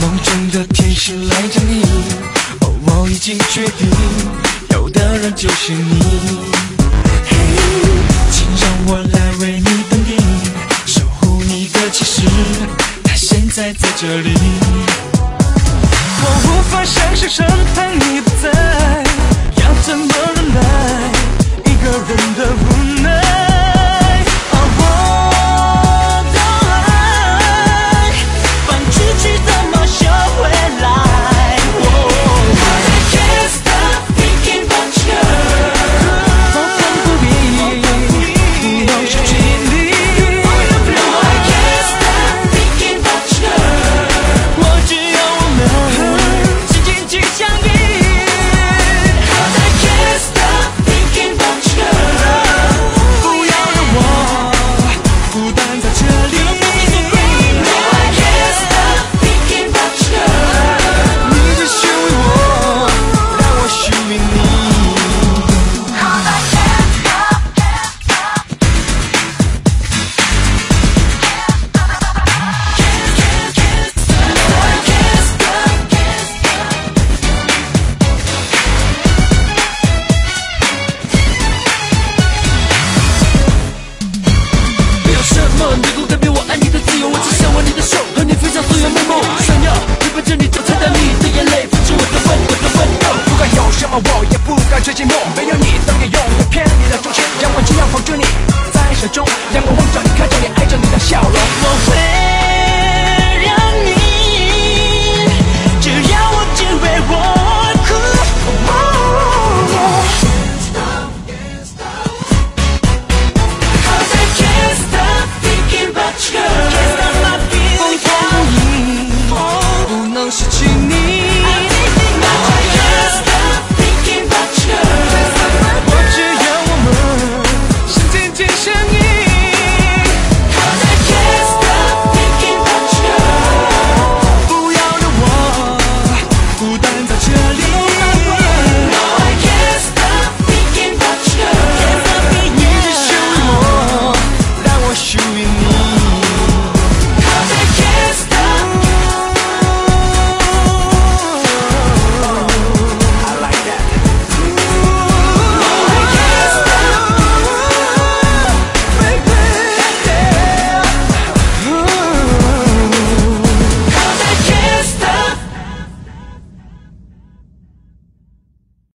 梦中的天使来找你，哦，我已经决定，有的人就是你。嘿，请让我来为你登顶，守护你的骑士，这里。我无法想象身旁你我也不敢追寂寞，没有你，再也用不偏离了中心。让我就要捧着你，在手中，让我望着你，看着你，爱着你的笑容。我为